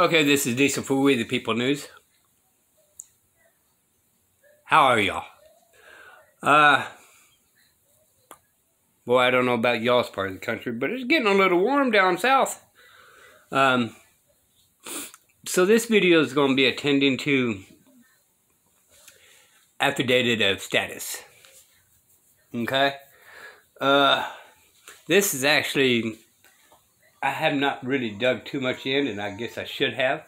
Okay, this is Diesel for We the People News. How are y'all? Uh, well, I don't know about y'all's part of the country, but it's getting a little warm down south. Um, so this video is going to be attending to affidavit of status. Okay? Uh, this is actually I have not really dug too much in, and I guess I should have.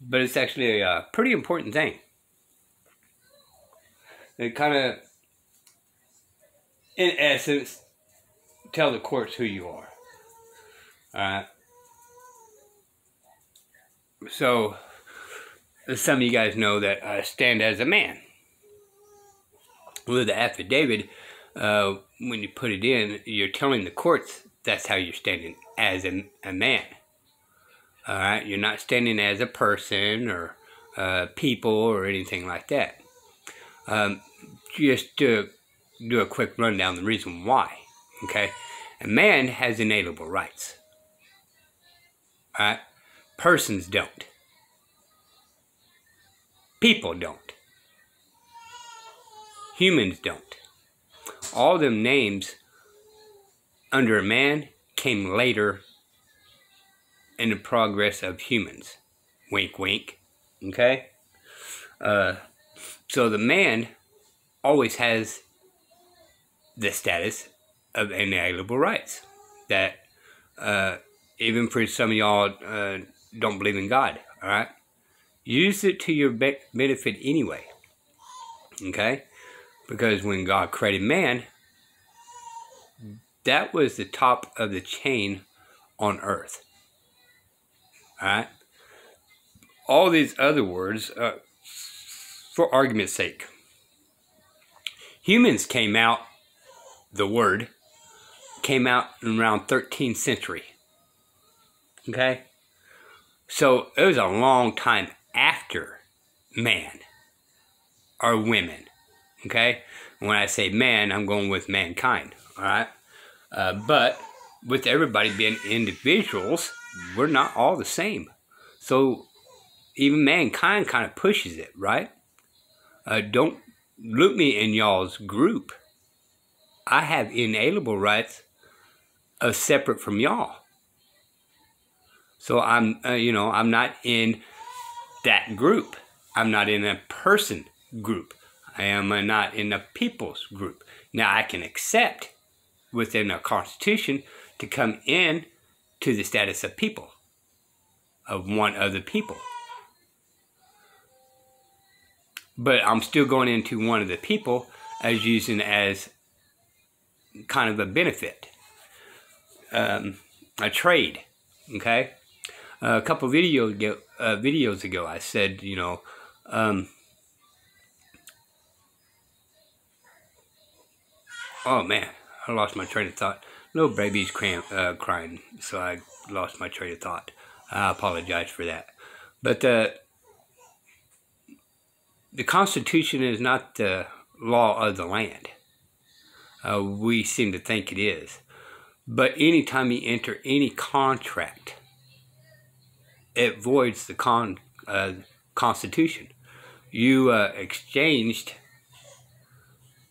But it's actually a uh, pretty important thing. It kind of, in essence, tell the courts who you are. Alright? So, some of you guys know that I stand as a man. With the affidavit, uh, when you put it in, you're telling the courts that's how you're standing as a, a man. All right, you're not standing as a person or uh, people or anything like that. Um, just to do a quick rundown, the reason why. Okay, a man has inalienable rights. All right, persons don't. People don't. Humans don't. All them names under a man came later in the progress of humans. Wink, wink. Okay? Uh, so the man always has the status of inalienable rights. That uh, even for some of y'all uh, don't believe in God, all right? Use it to your be benefit anyway. Okay? Because when God created man, that was the top of the chain on earth. All right? All these other words, uh, for argument's sake, humans came out, the word came out in around 13th century. Okay? So it was a long time after man or women. Okay? When I say man, I'm going with mankind. All right? Uh, but with everybody being individuals, we're not all the same. So even mankind kind of pushes it, right? Uh, don't look me in y'all's group. I have inalienable rights uh, separate from y'all. So I'm, uh, you know, I'm not in that group. I'm not in a person group. I am not in a people's group. Now I can accept within our Constitution to come in to the status of people, of one of the people. But I'm still going into one of the people as using as kind of a benefit, um, a trade. Okay, uh, a couple video ago, uh, videos ago, I said, you know, um, oh man, I lost my train of thought. Little baby's uh, crying, so I lost my train of thought. I apologize for that. But uh, the Constitution is not the law of the land. Uh, we seem to think it is. But anytime you enter any contract, it voids the con, uh, Constitution. You uh, exchanged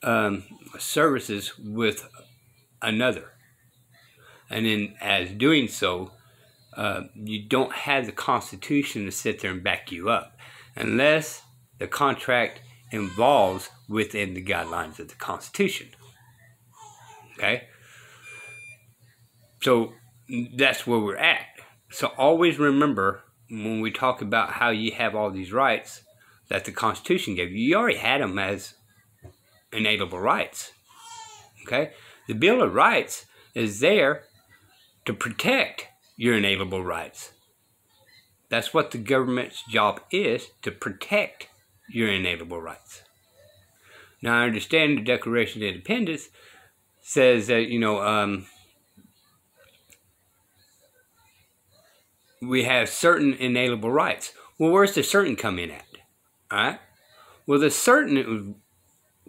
um, services with another. And then, as doing so, uh, you don't have the Constitution to sit there and back you up unless the contract involves within the guidelines of the Constitution. Okay? So that's where we're at. So always remember when we talk about how you have all these rights that the Constitution gave you, you already had them as inalienable rights. Okay? The Bill of Rights is there to protect your inalienable rights. That's what the government's job is, to protect your inalienable rights. Now, I understand the Declaration of Independence says that, you know, um, we have certain inalienable rights. Well, where's the certain come in at? All right? Well, the certain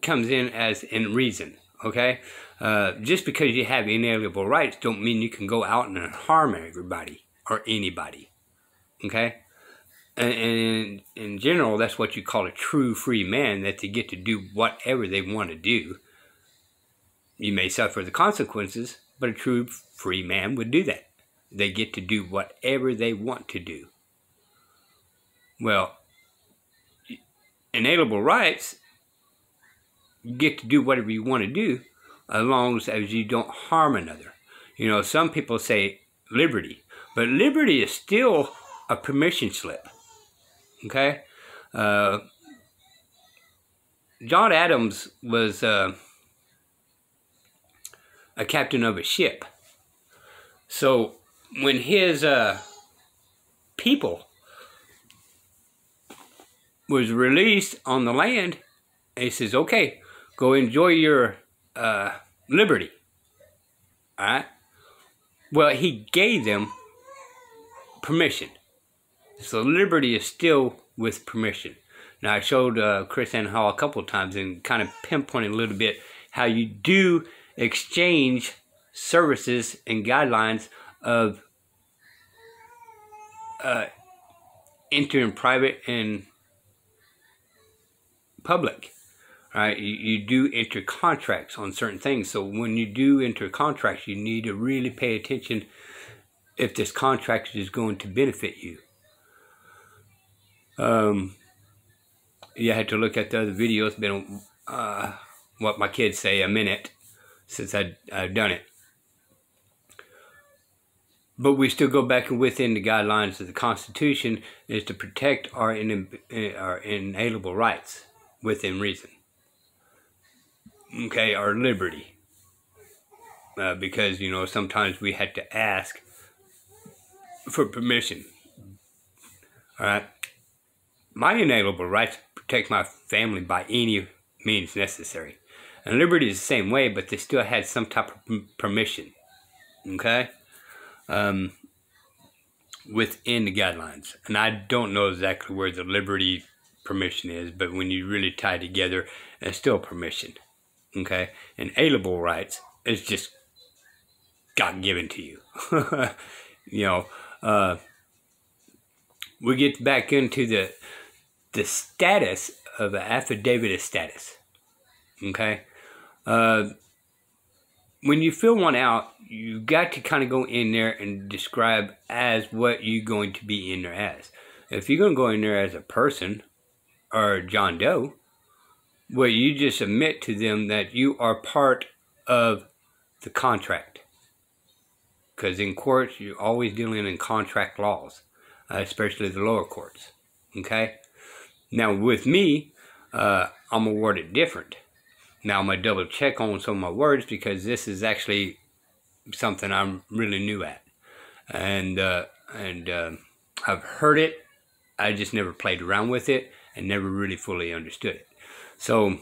comes in as in reason, okay? Uh, just because you have inalienable rights don't mean you can go out and harm everybody or anybody. Okay? And, and in general, that's what you call a true free man, that they get to do whatever they want to do. You may suffer the consequences, but a true free man would do that. They get to do whatever they want to do. Well, inalienable rights, you get to do whatever you want to do as long as you don't harm another. You know, some people say liberty, but liberty is still a permission slip. Okay? Uh, John Adams was uh, a captain of a ship. So when his uh, people was released on the land, he says, okay, go enjoy your uh, liberty. All right? Well, he gave them permission. So liberty is still with permission. Now, I showed uh, KrisAnne Hall a couple of times and kind of pinpointed a little bit how you do exchange services and guidelines of uh, entering private and public. Right? You, you do enter contracts on certain things. So when you do enter contracts, you need to really pay attention if this contract is going to benefit you. Um, you had to look at the other videos. It's been uh, what my kids say a minute since I, I've done it. But we still go back and within the guidelines of the Constitution is to protect our, in, our inalienable rights within reason. Okay, our liberty. Uh, because, you know, sometimes we had to ask for permission. All right. My inalienable rights protect my family by any means necessary. And liberty is the same way, but they still had some type of permission. Okay? Um, within the guidelines. And I don't know exactly where the liberty permission is, but when you really tie together, it's still permission. Okay? And alienable rights is just God given to you. you know, uh, we get back into the the status of an affidavit of status. Okay? Uh, when you fill one out, you got to kind of go in there and describe as what you're going to be in there as. If you're going to go in there as a person or John Doe, well, you just admit to them that you are part of the contract. Because in courts, you're always dealing in contract laws, uh, especially the lower courts. Okay? Now, with me, uh, I'm it different. Now, I'm going to double check on some of my words because this is actually something I'm really new at. And, uh, and uh, I've heard it, I just never played around with it and never really fully understood it. So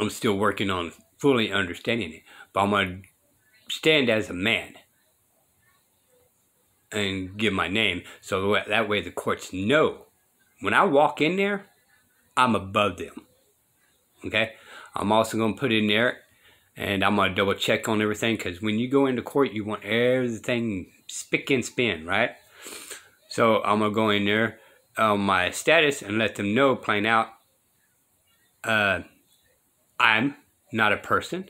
I'm still working on fully understanding it. But I'm going to stand as a man and give my name so that way the courts know. When I walk in there, I'm above them. Okay? I'm also going to put in there and I'm going to double check on everything because when you go into court, you want everything spick and spin, right? So I'm going to go in there on my status and let them know plain out uh, I'm not a person.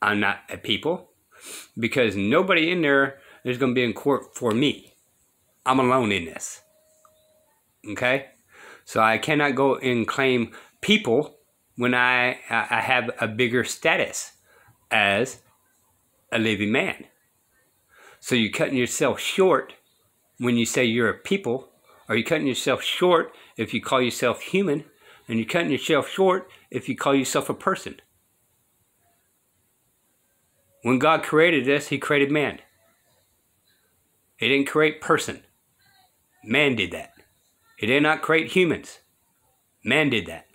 I'm not a people because nobody in there is going to be in court for me. I'm alone in this. Okay? So I cannot go and claim people when I, I have a bigger status as a living man. So you're cutting yourself short when you say you're a people, Are you're cutting yourself short if you call yourself human, and you're cutting yourself short if you call yourself a person. When God created us, He created man. He didn't create person. Man did that. He did not create humans. Man did that.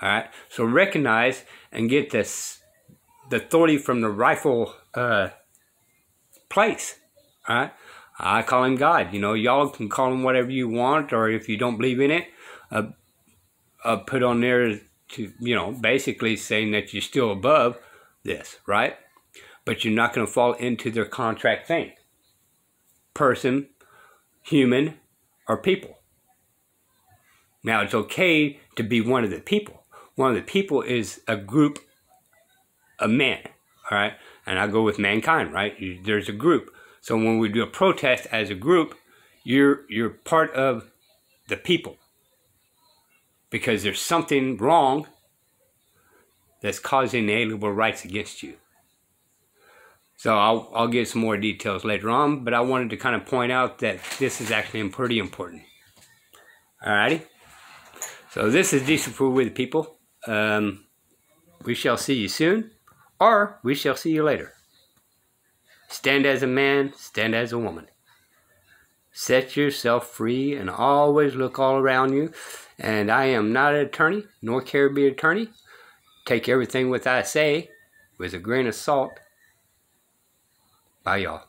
All right. So recognize and get this the authority from the rightful uh, place. All right. I call him God. You know, y'all can call him whatever you want, or if you don't believe in it, uh, uh, put on there to you know basically saying that you're still above this, right? But you're not going to fall into their contract thing. person, human, or people. Now, it's okay to be one of the people. One of the people is a group of men, all right? And I go with mankind, right? There's a group. So when we do a protest as a group, you're you're part of the people because there's something wrong that's causing inalienable rights against you. So I'll, I'll give some more details later on, but I wanted to kind of point out that this is actually pretty important. Alrighty? So this is Diesel for We the People. Um, we shall see you soon, or we shall see you later. Stand as a man, stand as a woman. Set yourself free and always look all around you. And I am not an attorney, nor care to be an attorney. Take everything what I say with a grain of salt. Bye, y'all.